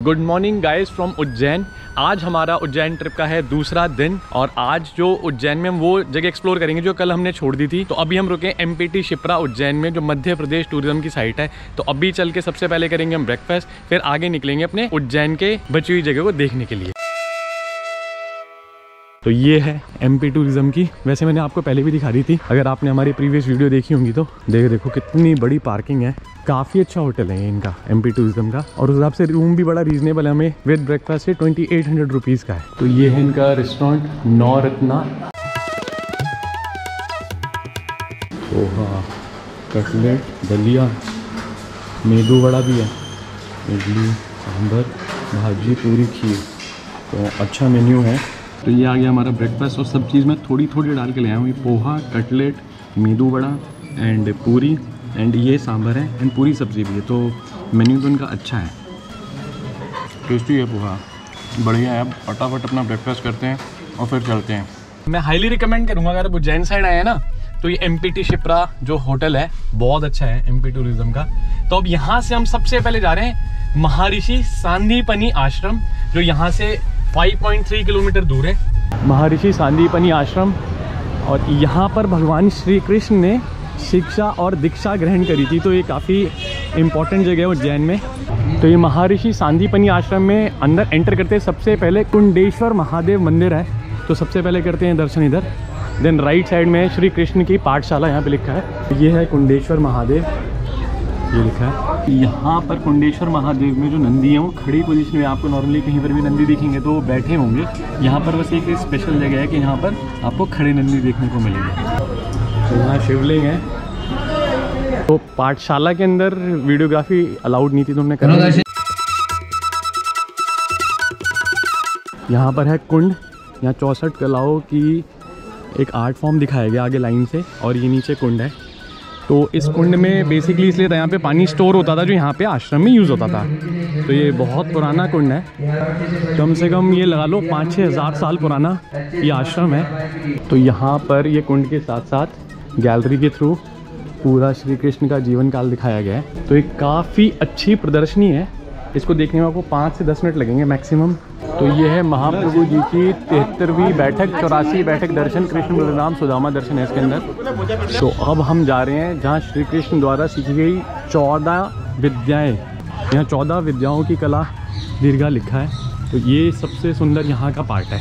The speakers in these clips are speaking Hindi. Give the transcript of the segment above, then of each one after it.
Good morning guys from Ujjain आज हमारा उज्जैन ट्रिप का है दूसरा दिन और आज जो उज्जैन में हम वो जगह एक्सप्लोर करेंगे जो कल हमने छोड़ दी थी। तो अभी हम रुके एम पी शिप्रा उज्जैन में, जो मध्य प्रदेश टूरिज़्म की साइट है। तो अभी चल के सबसे पहले करेंगे हम ब्रेकफास्ट फिर आगे निकलेंगे अपने उज्जैन के बची हुई जगह को देखने के लिए। तो ये है एम पी टूरिज़्म की। वैसे मैंने आपको पहले भी दिखा दी थी। अगर आपने हमारी प्रीवियस वीडियो देखी होंगी तो देखो देखो कितनी बड़ी पार्किंग है। काफ़ी अच्छा होटल है इनका एम पी टूरिज़्म का। और उस हिसाब से रूम भी बड़ा रीजनेबल है। हमें विद ब्रेकफास्ट से ट्वेंटी एट हंड्रेड रुपीज़ का है। तो ये है इनका रेस्टोरेंट नौ रत्ना। पोहा कटलेट, दलिया, मेदू वड़ा भी है। इडली, सांभर, भाजी, पूरी खीर। तो अच्छा मेन्यू है। तो ये आ गया हमारा ब्रेकफास्ट और सब चीज़ मैं थोड़ी थोड़ी डाल के ले आया हूँ। ये poha, cutlet, medu vada and puri and ये सांभर है एंड पूरी सब्ज़ी भी है। तो मेन्यू तो इनका अच्छा है। टेस्टी है पोहा। बढ़िया है। फटाफट अपना ब्रेकफास्ट करते हैं और फिर चलते हैं। मैं हाईली रिकमेंड करूँगा, अगर उज्जैन साइड आए ना तो ये एम पी शिप्रा जो होटल है, बहुत अच्छा है एम पी टूरिज़्म का। तो अब यहाँ से हम सबसे पहले जा रहे हैं महर्षि सांदीपनी आश्रम, जो यहाँ से 5.3 किलोमीटर दूर है। महर्षि सांदीपनी आश्रम और यहाँ पर भगवान श्री कृष्ण ने शिक्षा और दीक्षा ग्रहण करी थी तो ये काफ़ी इम्पोर्टेंट जगह है उज्जैन में। तो ये महर्षि सांदीपनी आश्रम में अंदर एंटर करते हैं। सबसे पहले कुंडेश्वर महादेव मंदिर है तो सबसे पहले करते हैं दर्शन इधर। देन राइट साइड में श्री कृष्ण की पाठशाला यहाँ पे लिखा है। ये है कुंडेश्वर महादेव। ये लिखा है। यहाँ पर कुंडेश्वर महादेव में जो नंदी है, वो खड़ी पोजीशन में आपको नॉर्मली कहीं पर भी नंदी दिखेंगे तो वो बैठे होंगे। यहाँ पर बस एक स्पेशल जगह है कि यहाँ पर आपको खड़े नंदी देखने को मिलेंगे। तो यहाँ शिवलिंग है। तो पाठशाला के अंदर वीडियोग्राफी अलाउड नहीं थी तो हमने करा यहाँ पर है कुंड। यहाँ चौंसठ कलाओं की एक आर्ट फॉर्म दिखाया गया आगे लाइन से और ये नीचे कुंड है। तो इस कुंड में बेसिकली इसलिए था, यहाँ पे पानी स्टोर होता था जो यहाँ पे आश्रम में यूज़ होता था। तो ये बहुत पुराना कुंड है। कम से कम ये लगा लो पाँच छः हज़ार साल पुराना ये आश्रम है। तो यहाँ पर ये कुंड के साथ साथ गैलरी के थ्रू पूरा श्री कृष्ण का जीवन काल दिखाया गया है। तो ये काफ़ी अच्छी प्रदर्शनी है। इसको देखने में आपको पाँच से दस मिनट लगेंगे मैक्सिमम। तो ये है महाप्रभु जी की तिहत्तरवीं बैठक, चौरासी बैठक दर्शन, कृष्ण बलराम, सुदामा दर्शन है इसके अंदर। तो अब हम जा रहे हैं जहाँ श्री कृष्ण द्वारा सीखी गई चौदह विद्याएँ। यहाँ चौदह विद्याओं की कला दीर्घा लिखा है। तो ये सबसे सुंदर यहाँ का पार्ट है।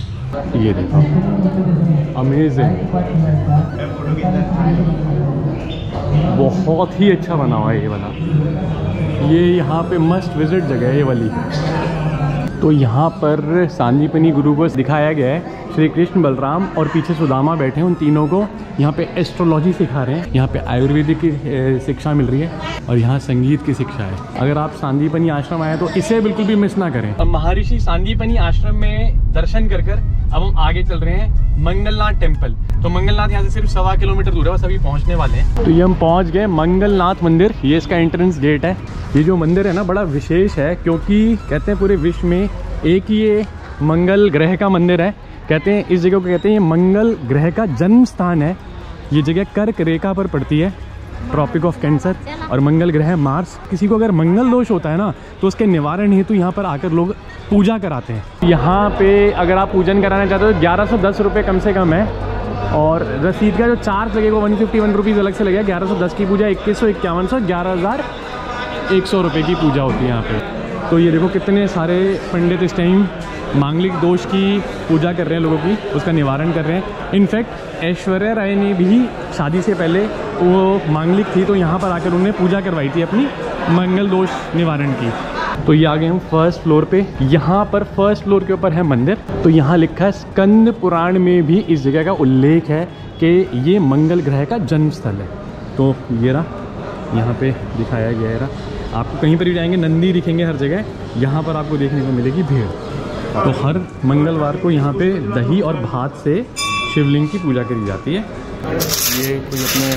ये देखो। अमेजिंग बहुत ही अच्छा बना हुआ है ये वाला। ये यहाँ पे मस्ट विज़िट जगह है ये वाली। तो यहाँ पर सांदीपनी गुरु को दिखाया गया है। श्री कृष्ण बलराम और पीछे सुदामा बैठे हैं उन तीनों को। यहाँ पे एस्ट्रोलॉजी सिखा रहे हैं। यहाँ पे आयुर्वेदिक की शिक्षा मिल रही है और यहाँ संगीत की शिक्षा है। अगर आप सांदीपनी आश्रम आए तो इसे बिल्कुल भी मिस ना करें। अब महर्षि सांदीपनी आश्रम में दर्शन कर कर अब हम आगे चल रहे हैं। मंगलनाथ टेंपल तो मंगलनाथ यहाँ से सिर्फ़ सवा किलोमीटर दूर है, बस अभी पहुँचने वाले हैं। तो ये हम पहुँच गए मंगलनाथ मंदिर। ये इसका एंट्रेंस गेट है। ये जो मंदिर है ना, बड़ा विशेष है, क्योंकि कहते हैं पूरे विश्व में एक ही ये मंगल ग्रह का मंदिर है। कहते हैं, इस जगह को कहते हैं ये मंगल ग्रह का जन्म स्थान है। ये जगह कर्क रेखा पर पड़ती है। ट्रॉपिक ऑफ़ कैंसर और मंगल ग्रह मार्स किसी को अगर मंगल दोष होता है ना तो उसके निवारण हेतु यहाँ पर आकर लोग पूजा कराते हैं। यहाँ पे अगर आप पूजन कराना चाहते हो तो ग्यारह सौ दस रुपये कम से कम है। और रसीद का जो चार्ज लगेगा वन फिफ्टी वन रुपीज़ अलग से लगेगा। ग्यारह सौ दस की पूजा, इक्कीस सौ इक्यावन सौ, ग्यारह हज़ार एक सौ रुपये की पूजा होती है यहाँ पे। तो ये देखो कितने सारे पंडित इस टाइम मांगलिक दोष की पूजा कर रहे हैं लोगों की, उसका निवारण कर रहे हैं। इनफैक्ट ऐश्वर्या राय ने भी शादी से पहले वो मांगलिक थी तो यहाँ पर आकर उन्होंने पूजा करवाई थी अपनी मंगल दोष निवारण की। तो ये आ गए हम फ़र्स्ट फ्लोर पे। यहाँ पर फ़र्स्ट फ्लोर के ऊपर है मंदिर। तो यहाँ लिखा है, स्कंद पुराण में भी इस जगह का उल्लेख है कि ये मंगल ग्रह का जन्म स्थल है। तो ये रहा, यहाँ पे दिखाया गया है रहा। आपको कहीं पर भी जाएँगे, नंदी दिखेंगे हर जगह, यहाँ पर आपको देखने को मिलेगी भीड़। तो हर मंगलवार को यहाँ पे दही और भात से शिवलिंग की पूजा करी जाती है। ये कोई अपने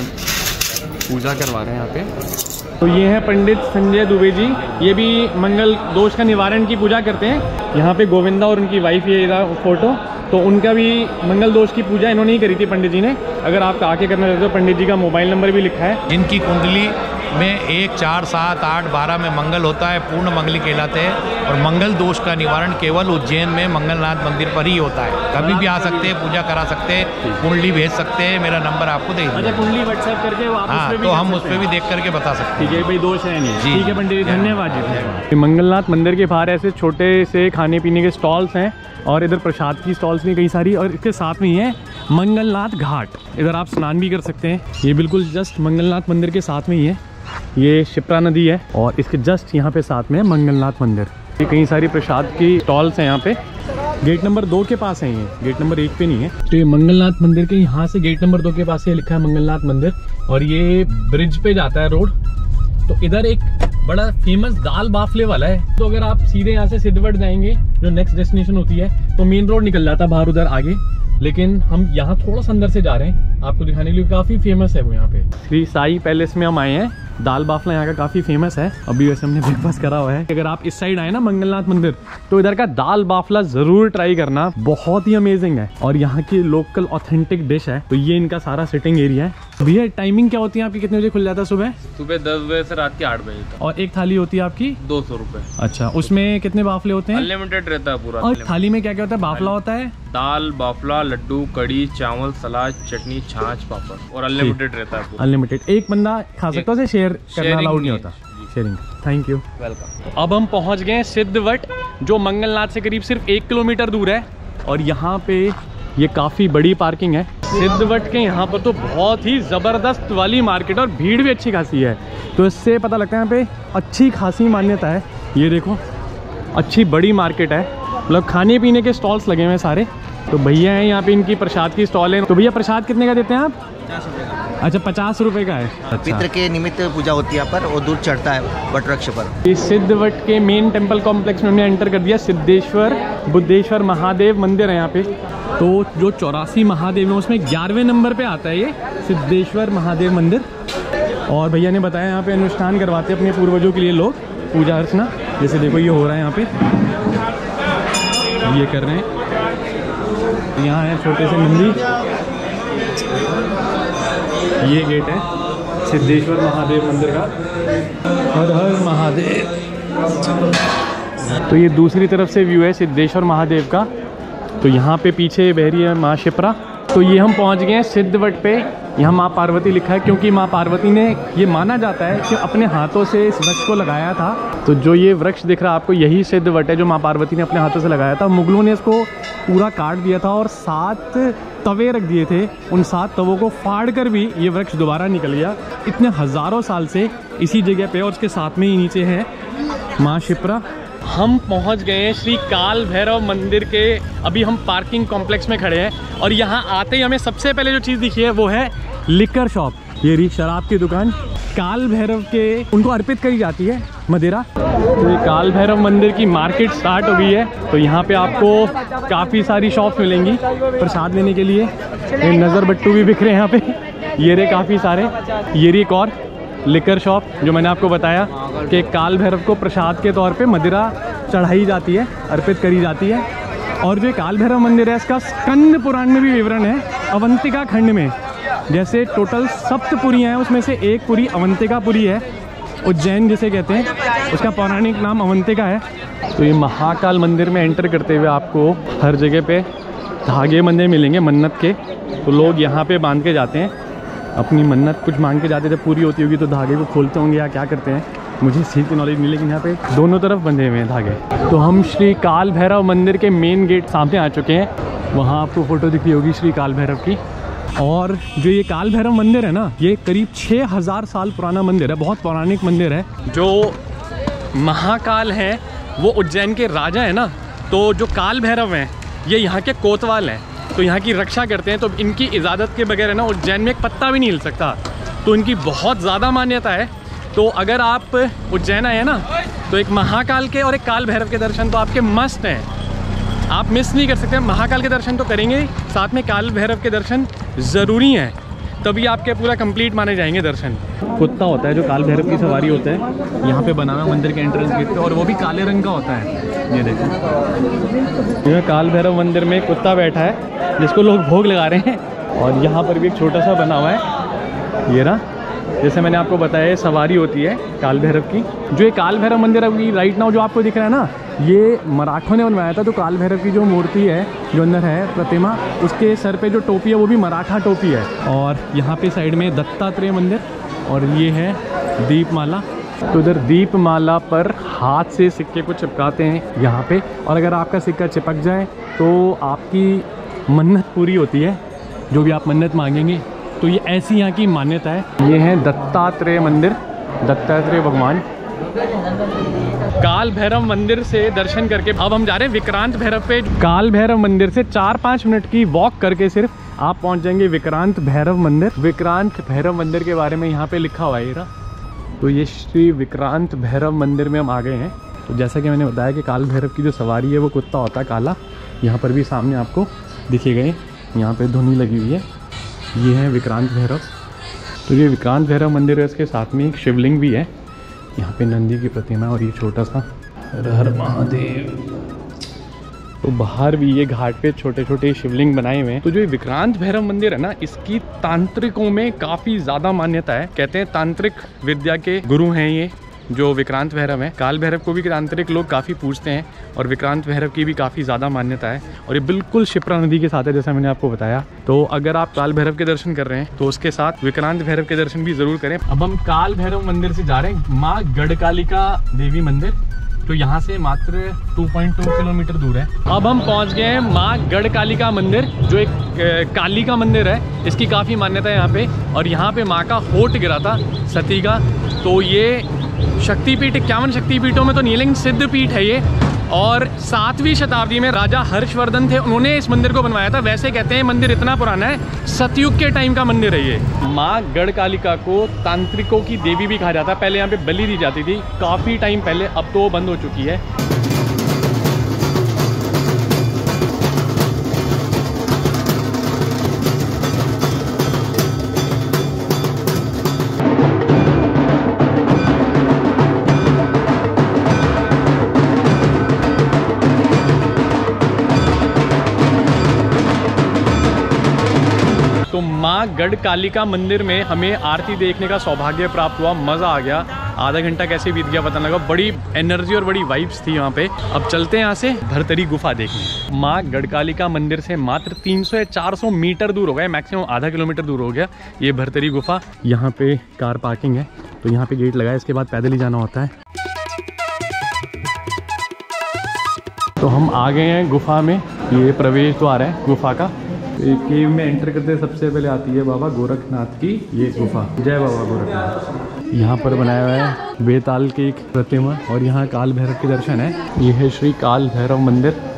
पूजा करवा रहे हैं यहाँ पे। तो ये है पंडित संजय दुबे जी। ये भी मंगल दोष का निवारण की पूजा करते हैं। यहाँ पे गोविंदा और उनकी वाइफ ये फ़ोटो तो उनका भी मंगल दोष की पूजा इन्होंने ही करी थी पंडित जी ने। अगर आप आके करना चाहते हो पंडित जी का मोबाइल नंबर भी लिखा है। इनकी कुंडली में एक चार सात आठ बारह में मंगल होता है पूर्ण मंगली कहलाते हैं और मंगल दोष का निवारण केवल उज्जैन में मंगलनाथ मंदिर पर ही होता है। कभी भी आ सकते हैं पूजा करा सकते हैं कुंडली भेज सकते हैं मेरा नंबर आपको दे अच्छा कुंडली व्हाट्सएप करके हाँ तो हम उस पर भी देख करके बता सकते हैं ठीक है भाई दोष है नहीं। जी। ठीक है पंडित जी धन्यवाद जी धन्यवाद। मंगलनाथ मंदिर के बाहर ऐसे छोटे से खाने पीने के स्टॉल्स हैं और इधर प्रसाद की स्टॉल्स भी कई सारी और इसके साथ में ही है मंगलनाथ घाट। इधर आप स्नान भी कर सकते हैं। ये बिल्कुल जस्ट मंगलनाथ मंदिर के साथ में ही है। ये शिप्रा नदी है और इसके जस्ट यहाँ पे साथ में है मंगलनाथ मंदिर। ये कई सारी प्रसाद की स्टॉल्स हैं यहाँ पे। गेट नंबर दो के पास है ये। गेट नंबर एक पे नहीं है। तो ये मंगलनाथ मंदिर के यहाँ से गेट नंबर दो के पास ये लिखा है मंगलनाथ मंदिर और ये ब्रिज पे जाता है रोड। तो इधर एक बड़ा फ़ेमस दाल बाफले वाला है। तो अगर आप सीधे यहाँ से सिद्धवट जाएँगे, जो नेक्स्ट डेस्टिनेशन होती है तो मेन रोड निकल जाता है बाहर उधर आगे। लेकिन हम यहाँ थोड़ा सा अंदर से जा रहे हैं। आपको दिखाने के लिए काफ़ी फ़ेमस है वो यहाँ पे। श्री साई पैलेस में हम आए हैं। दाल बाफला यहाँ का काफ़ी फ़ेमस है। अभी वैसे हमने ब्रेकफास्ट करा हुआ है। अगर आप इस साइड आए ना, मंगलनाथ मंदिर तो इधर का दाल बाफला ज़रूर ट्राई करना। बहुत ही अमेजिंग है। और यहाँ की लोकल ऑथेंटिक डिश है। तो ये इनका सारा सिटिंग एरिया है। भैया टाइमिंग क्या होती है आपकी? कितने बजे खुल जाता है सुबह? सुबह दस बजे से रात के आठ बजे तक। और एक थाली होती है आपकी? दो सौ रूपए। अच्छा उसमें कितने बाफले होते हैं? अनलिमिटेड रहता है पूरा और थाली में। क्या क्या होता है? बाफला होता है? दाल बाफला लड्डू कड़ी चावल सलाद चटनी छाछ पापड़। और अनलिमिटेड रहता है अनलिमिटेड एक बंदा खा सकता है शेयर करना अलाउड नहीं होता। शेयरिंग थैंक यू वेलकम अब हम पहुँच गए सिद्धवट जो मंगलनाथ से करीब सिर्फ़ एक किलोमीटर दूर है। और यहाँ पे ये काफ़ी बड़ी पार्किंग है। सिद्धवट के यहाँ पर तो बहुत ही ज़बरदस्त वाली मार्केट और भीड़ भी अच्छी खासी है। तो इससे पता लगता है यहाँ पे अच्छी खासी मान्यता है। ये देखो, अच्छी बड़ी मार्केट है। मतलब खाने पीने के स्टॉल्स लगे हुए हैं सारे। तो भैया हैं यहाँ पे इनकी प्रसाद की स्टॉल है। तो भैया प्रसाद कितने का देते हैं आप? अच्छा पचास रुपए का है। अच्छा पितृ के निमित्त पूजा होती है यहाँ पर और दूध चढ़ता है वट वृक्ष पर इस सिद्ध वट के मेन टेंपल कॉम्प्लेक्स में हमने एंटर कर दिया सिद्धेश्वर बुद्धेश्वर महादेव मंदिर है यहाँ पे। तो जो चौरासी महादेव है उसमें ग्यारहवें नंबर पे आता है ये सिद्धेश्वर महादेव मंदिर। और भैया ने बताया यहाँ पे अनुष्ठान करवाते हैं अपने पूर्वजों के लिए लोग पूजा अर्चना। जैसे देखो ये हो रहा है यहाँ पे। ये कर रहे हैं। यहाँ है छोटे से मंदिर। ये गेट है, सिद्धेश्वर महादेव मंदिर का। हर हर महादेव। तो ये दूसरी तरफ़ से व्यू है सिद्धेश्वर महादेव का। तो यहाँ पे पीछे बह रही है माँ शिप्रा। तो ये हम पहुँच गए हैं सिद्धवट पे। यहाँ माँ पार्वती लिखा है, क्योंकि माँ पार्वती ने ये माना जाता है कि अपने हाथों से इस वृक्ष को लगाया था। तो जो ये वृक्ष दिख रहा है, आपको यही सिद्धवट है जो माँ पार्वती ने अपने हाथों से लगाया था। मुगलों ने इसको पूरा काट दिया था और सात तवे रख दिए थे। उन सात तवों को फाड़ कर भी ये वृक्ष दोबारा निकल गया। इतने हज़ारों साल से इसी जगह पे और उसके साथ में ही नीचे है माँ शिप्रा। हम पहुँच गए हैं श्री काल भैरव मंदिर के, अभी हम पार्किंग कॉम्प्लेक्स में खड़े हैं। और यहाँ आते ही हमें सबसे पहले जो चीज़ दिखी है, वो है लिकर शॉप ये रही शराब की दुकान। काल भैरव के, उनको अर्पित करी जाती है मदिरा। तो ये काल भैरव मंदिर की मार्केट स्टार्ट हो गई है। तो यहाँ पे आपको काफ़ी सारी शॉप्स मिलेंगी प्रसाद लेने के लिए। नज़र बट्टू भी बिखरे यहाँ पे। ये रहे काफ़ी सारे। ये रही एक और। लिकर शॉप जो मैंने आपको बताया कि काल भैरव को प्रसाद के तौर पे मदिरा चढ़ाई जाती है, अर्पित करी जाती है। और जो काल भैरव मंदिर है, इसका स्कंद पुराण में भी विवरण है, अवंतिका खंड में। जैसे टोटल सप्त पुरियाँ हैं, उसमें से एक पुरी अवंतिका पुरी है, उज्जैन जिसे कहते हैं, उसका पौराणिक नाम अवंतिका है। तो ये महाकाल मंदिर में एंटर करते हुए आपको हर जगह पे धागे मंदिर मिलेंगे मन्नत के। तो लोग यहाँ पे बाँध के जाते हैं। अपनी मन्नत कुछ मांग के जाते थे, पूरी होती होगी तो धागे को खोलते होंगे या क्या करते हैं? मुझे चीज़ की नॉलेज नहीं लेकिन यहाँ पे दोनों तरफ़ बंधे हुए हैं धागे। तो हम श्री काल भैरव मंदिर के मेन गेट सामने आ चुके हैं। वहाँ आपको फ़ोटो दिख रही होगी श्री काल भैरव की। और जो ये काल भैरव मंदिर है ना, ये करीब 6000 साल पुराना मंदिर है, बहुत पौराणिक मंदिर है। जो महाकाल है, वो उज्जैन के राजा है ना तो जो काल भैरव हैं, ये यहाँ के कोतवाल हैं। तो यहाँ की रक्षा करते हैं तो इनकी इजाज़त के बगैर है ना उज्जैन में एक पत्ता भी नहीं हिल सकता। तो इनकी बहुत ज़्यादा मान्यता है। तो अगर आप उज्जैन आए हैं ना तो एक महाकाल के और एक काल भैरव के दर्शन तो आपके मस्त हैं। आप मिस नहीं कर सकते, महाकाल के दर्शन तो करेंगे साथ में काल भैरव के दर्शन ज़रूरी हैं। तभी आपके पूरा कंप्लीट माने जाएँगे दर्शन। कुत्ता होता है जो काल भैरव की सवारी होता है, यहाँ पे बना हुआ है मंदिर के एंट्रेंस गेट पे, और वो भी काले रंग का होता है। ये देखो। ये काल भैरव मंदिर में कुत्ता बैठा है, जिसको लोग भोग लगा रहे हैं, और यहाँ पर भी एक छोटा सा बना हुआ है। ये ना, जैसे मैंने आपको बताया सवारी होती है काल भैरव की। जो ये काल भैरव मंदिर अभी राइट नाउ जो आपको दिख रहा है ना ये मराठों ने बनवाया था तो काल भैरव की जो मूर्ति है, जो अंदर है, प्रतिमा, उसके सर पे जो टोपी है, वो भी मराठा टोपी है। और यहाँ पे साइड में दत्तात्रेय मंदिर, और ये है दीपमाला। तो इधर दीपमाला पर हाथ से सिक्के को चिपकाते हैं यहाँ पे, और अगर आपका सिक्का चिपक जाए तो आपकी मन्नत पूरी होती है, जो भी आप मन्नत मांगेंगे। तो ये ऐसी यहाँ की मान्यता है। ये है दत्तात्रेय मंदिर, दत्तात्रेय भगवान। काल भैरव मंदिर से दर्शन करके, अब हम जा रहे हैं विक्रांत भैरव पे। काल भैरव मंदिर से चार पाँच मिनट की वॉक करके सिर्फ़ आप पहुँच जाएँगे विक्रांत भैरव मंदिर। विक्रांत भैरव मंदिर के बारे में यहाँ पे लिखा हुआ है तो ये श्री विक्रांत भैरव मंदिर में हम आ गए हैं। तो जैसा कि मैंने बताया कि काल भैरव की जो सवारी है, वो कुत्ता होता है काला। यहाँ पर भी सामने आपको दिखे गए। यहाँ पर धुनी लगी हुई है। ये है विक्रांत भैरव। तो ये विक्रांत भैरव मंदिर है, इसके साथ में एक शिवलिंग भी है। यहाँ पे नंदी की प्रतिमा और ये छोटा सा हर महादेव। तो बाहर भी ये घाट पे छोटे छोटे शिवलिंग बनाए हुए हैं। तो जो ये विक्रांत भैरव मंदिर है ना, इसकी तांत्रिकों में काफ़ी ज़्यादा मान्यता है। कहते हैं तांत्रिक विद्या के गुरु हैं ये। जो विक्रांत भैरव है। काल भैरव को भी आंतरिक लोग काफ़ी पूछते हैं और विक्रांत भैरव की भी काफ़ी ज़्यादा मान्यता है और ये बिल्कुल शिप्रा नदी के साथ है, जैसा मैंने आपको बताया। तो अगर आप काल भैरव के दर्शन कर रहे हैं तो उसके साथ विक्रांत भैरव के दर्शन भी ज़रूर करें। अब हम काल भैरव मंदिर से जा रहे हैं, माँ गढ़कालिका देवी मंदिर तो यहाँ से मात्र 2.2 किलोमीटर दूर है। अब हम पहुँच गए हैं माँ गढ़कालिका मंदिर, जो एक काली का मंदिर है। इसकी काफ़ी मान्यता है यहाँ पे। और यहाँ पे माँ का होट गिरा था, सती का। तो ये शक्तिपीठ, इक्यावन शक्तिपीठों में तो नीलिंग सिद्ध पीठ है ये। और सातवीं शताब्दी में राजा हर्षवर्धन थे, उन्होंने इस मंदिर को बनवाया था। वैसे कहते हैं मंदिर इतना पुराना है, सतयुग के टाइम का मंदिर है ये। माँ गढ़कालिका को तांत्रिकों की देवी भी कहा जाता है। पहले यहाँ पे बलि दी जाती थी, काफ़ी टाइम पहले, अब तो वो बंद हो चुकी है। माँ गढ़ कालिका मंदिर में हमें आरती देखने का सौभाग्य प्राप्त हुआ, मज़ा आ गया। आधा घंटा कैसे बीत गया पता लगा, बड़ी एनर्जी और बड़ी वाइब्स थी यहाँ पे। अब चलते हैं यहाँ से भरतरी गुफा देखने। माँ गढ़कालिका मंदिर से मात्र 300 या 400 मीटर दूर हो गया मैक्सिमम आधा किलोमीटर दूर हो गया ये भरतरी गुफा। यहाँ पे कार पार्किंग है तो यहाँ पे गेट लगा है इसके बाद पैदल ही जाना होता है। तो हम आ गए हैं गुफा में, ये प्रवेश द्वार है गुफा का। केव में एंटर करते सबसे पहले आती है बाबा गोरखनाथ की ये गुफा। जय बाबा गोरखनाथ। यहाँ पर बनाया हुआ है बेताल की एक प्रतिमा और यहाँ काल भैरव के दर्शन है। ये है श्री काल भैरव मंदिर।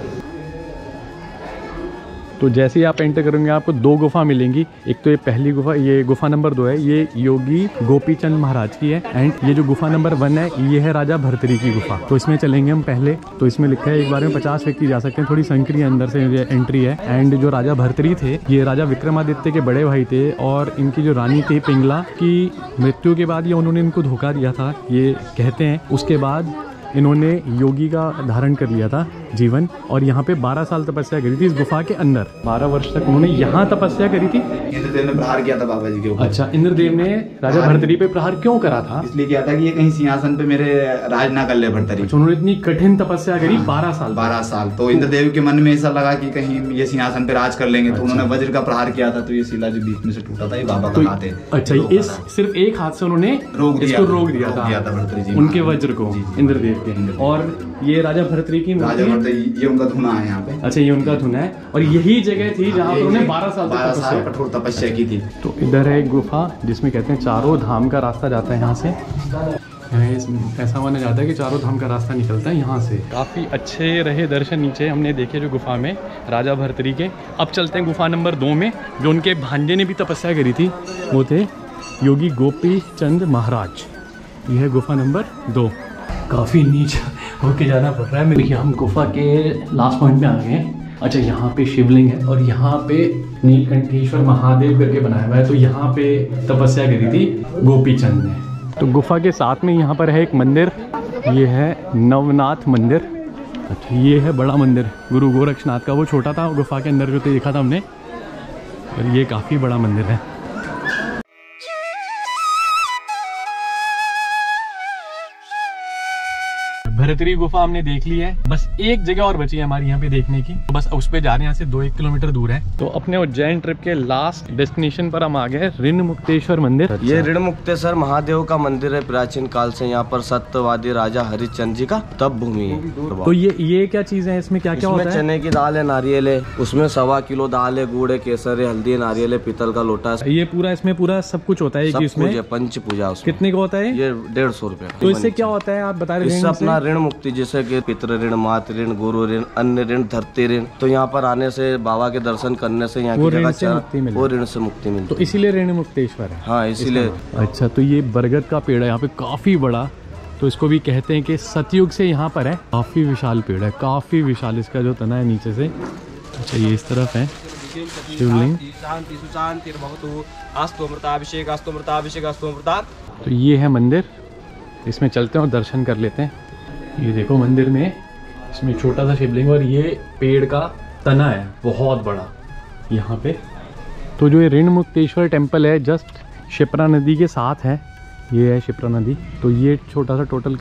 तो जैसे ही आप एंटर करेंगे, आपको दो गुफा मिलेंगी। एक तो ये पहली गुफा, ये गुफा नंबर दो है, ये योगी गोपीचंद महाराज की है। एंड ये जो गुफा नंबर वन है, ये है राजा भरतरी की गुफा। तो इसमें चलेंगे हम पहले। तो इसमें लिखा है, एक बार में पचास व्यक्ति जा सकते हैं। थोड़ी संकरी अंदर से एंट्री है। एंड जो राजा भरतरी थे, ये राजा विक्रमादित्य के बड़े भाई थे और इनकी जो रानी थी पिंगला, की मृत्यु के बाद ये उन्होंने इनको धोखा दिया था, ये कहते हैं। उसके बाद इन्होंने योगी का धारण कर लिया था जीवन और यहाँ पे 12 साल तपस्या करी थी इस गुफा के अंदर। 12 वर्ष तक उन्होंने यहाँ तपस्या करी थी। इंद्रदेव ने प्रहार किया था बाबा जी के ऊपर। अच्छा इंद्रदेव ने राजा भरतरी पे प्रहार क्यों करा था? इसलिए किया था कि ये कहीं सिंहासन पे मेरे राज ना कर ले भरतरी। अच्छा, उन्होंने इतनी कठिन तपस्या करी 12 साल बारह साल। तो इंद्रदेव के मन में ऐसा लगा की कहीं ये सिंहासन पे राज कर लेंगे तो उन्होंने वज्र का प्रहार किया था तो ये शिला जो बीच में से टूटा था ये बाबा का तो हाथ है अच्छा इस सिर्फ़ एक हाथ से उन्होंने रोक दिया था, रोक दिया था भरतरी उनके वज्र को। इंद्रदेव। के इंद्रदेव। और ये राजा भरतरी की राजा है। भरतरी ये उनका धुना है यहाँ पे। अच्छा ये उनका धुन है। और यही जगह थी जहाँ पर उन्होंने 12 साल बारह साल कठोर तपस्या की थी। तो इधर है एक गुफा जिसमें कहते हैं चारों धाम का रास्ता जाता है यहाँ से। ऐसा माना जाता है कि चारों धाम का रास्ता निकलता है यहाँ से। काफ़ी अच्छे रहे दर्शन नीचे हमने देखे जो गुफा में राजा भरतरी के। अब चलते हैं गुफा नंबर दो में जो उनके भांजे ने भी तपस्या करी थी। वो थे योगी गोपी चंद महाराज। यह है गुफा नंबर दो। काफ़ी नीचे होके जाना पड़ रहा है। मेरे हम गुफा के लास्ट पॉइंट में आ गए हैं। अच्छा यहाँ पे शिवलिंग है और यहाँ पे नीलकंठेश्वर महादेव करके बनाया हुआ है। तो यहाँ पे तपस्या करी थी गोपी चंद ने। तो गुफा के साथ में यहाँ पर है एक मंदिर। ये है नवनाथ मंदिर। अच्छा ये है बड़ा मंदिर। गुरु गोरक्षनाथ का वो छोटा था, गुफा के अंदर जो देखा था हमने। और ये काफ़ी बड़ा मंदिर है। भरतरी गुफा हमने देख ली है। बस एक जगह और बची है हमारी यहाँ पे देखने की। तो बस उस पे जा रहे हैं यहाँ से दो एक किलोमीटर दूर है। तो अपने उज्जैन ट्रिप के लास्ट डेस्टिनेशन पर हम आ गए ऋण मुक्तेश्वर मंदिर। ये ऋण मुक्तेश्वर महादेव का मंदिर है प्राचीन काल से यहाँ पर सत्यवादी राजा हरिश्चंद्र जी का तब भूमि है। तो ये ये क्या चीज़ है? इसमें क्या क्या होता है? चने की दाल है नारियल है उसमें सवा किलो दाल है गुड़ है केसर है हल्दी है नारियल है पीतल का लोटा है। ये पूरा इसमें पूरा सब कुछ होता है ही है पंच पूजा कितने का होता है? ये डेढ़ सौ रुपये तो इससे क्या होता है? आप बता रहे थे अपना ऋण मुक्ति जैसे कि पितृ ऋण मात ऋण गुरु ऋण अन्य ऋण धरती ऋण। तो यहाँ पर आने से बाबा के दर्शन करने से यहाँ की जगह से मुक्ति मिलती वो ऋण से मुक्ति मिलती तो इसीलिए ऋण मुक्तेश्वर है। हाँ इसीलिए अच्छा तो ये बरगद का पेड़ है यहाँ पे काफ़ी बड़ा। तो इसको भी कहते हैं कि सतयुग से यहाँ पर है। काफ़ी विशाल पेड़ है काफ़ी विशाल इसका जो तना है नीचे से। अच्छा ये इस तरफ़ है। शिवलिंग। तो ये है मंदिर। इसमें चलते हैं और दर्शन कर लेते हैं। ये देखो मंदिर में, इसमें छोटा सा शिवलिंग और ये पेड़ का तना है, बहुत बड़ा। यहाँ पे। तो जो ये ऋण मुक्तेश्वर टेंपल है, जस्ट शिप्रा नदी के साथ है, ये है शिप्रा नदी। तो ये छोटा सा टोटल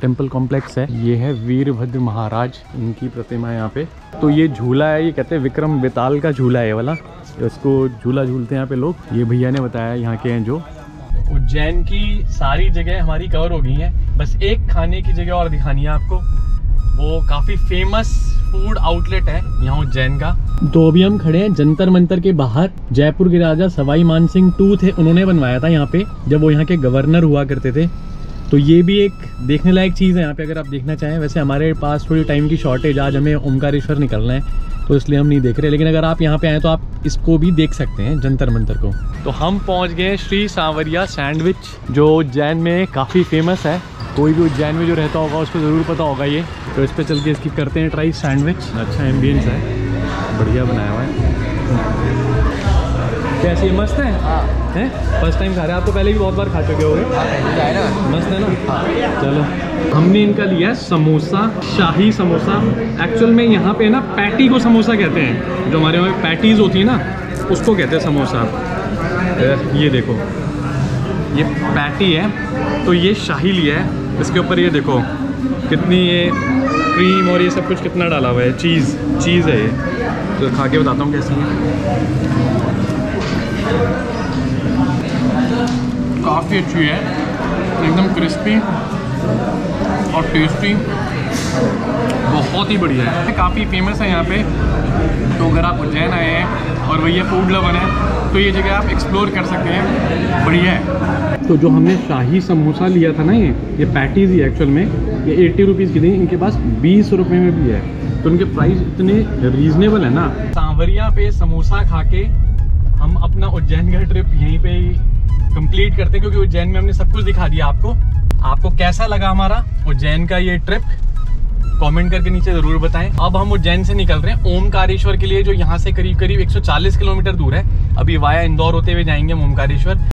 टेंपल कॉम्प्लेक्स है। ये है वीरभद्र महाराज, इनकी प्रतिमा है यहाँ पे। तो ये झूला है, ये कहते हैं विक्रम बेताल का झूला है वाला। इसको झूला झूलते हैं यहाँ पे लोग। ये भैया ने बताया यहाँ के हैं जो। उज्जैन की सारी जगह हमारी कवर हो गई हैं। बस एक खाने की जगह और दिखानी है आपको। वो काफ़ी फ़ेमस फ़ूड आउटलेट है यहाँ उज्जैन का। तो अभी हम खड़े हैं जंतर मंतर के बाहर। जयपुर के राजा सवाई मान सिंह टू थे, उन्होंने बनवाया था यहाँ पे, जब वो यहाँ के गवर्नर हुआ करते थे। तो ये भी एक देखने लायक चीज़ है यहाँ पे अगर आप देखना चाहें। वैसे हमारे पास थोड़ी टाइम की शॉर्टेज आज हमें ओमकारेश्वर निकलना है तो इसलिए हम नहीं देख रहे। लेकिन अगर आप यहाँ पे आए तो आप इसको भी देख सकते हैं, जंतर मंतर को। तो हम पहुँच गए श्री सांवरिया सैंडविच जो उज्जैन में काफ़ी फ़ेमस है। कोई भी उज्जैन में जो रहता होगा, उसको ज़रूर पता होगा ये। तो इस पर चल के इसकी करते हैं ट्राई सैंडविच अच्छा एम्बियंस है। बढ़िया बनाया हुआ है। कैसी है मस्त है? हैं। फ़र्स्ट टाइम खा रहे हैं। आप तो पहले भी बहुत बार खा चुके हो होंगे मस्त है ना? चलो। हमने इनका लिया है समोसा शाही समोसा। एक्चुअल में यहाँ पे ना पैटी को समोसा कहते हैं। जो हमारे वहाँ पैटीज होती है ना उसको कहते हैं समोसा। ये देखो। ये पैटी है तो ये शाही लिया है। इसके ऊपर ये देखो कितनी ये क्रीम और ये सब कुछ कितना डाला हुआ है। चीज़ चीज़ है ये। तो खा के बताता हूँ कैसी है। काफ़ी अच्छी है। एकदम क्रिस्पी और टेस्टी बहुत ही बढ़िया है। काफ़ी फ़ेमस है यहाँ पे। तो अगर आप उज्जैन आए हैं और भैया फ़ूड लवर हैं तो ये जगह आप एक्सप्लोर कर सकते हैं। बढ़िया है। तो जो हमने शाही समोसा लिया था ना ये ये पैटीज ही एक्चुअल में, ये एट्टी रुपीज़ की थी। इनके पास बीस रुपये में भी है। तो उनके प्राइस इतने रीजनेबल है ना। सांवरिया पे समोसा खा के हम अपना उज्जैन का ट्रिप यहीं पे ही कंप्लीट करते हैं, क्योंकि उज्जैन में हमने सब कुछ दिखा दिया आपको। आपको कैसा लगा हमारा उज्जैन का ये ट्रिप कमेंट करके नीचे ज़रूर बताएँ। अब हम उज्जैन से निकल रहे हैं, ओमकारेश्वर के लिए, जो यहाँ से करीब करीब 140 किलोमीटर दूर है। अभी वाया इंदौर होते हुए जाएँगे हम ओमकारेश्वर।